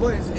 But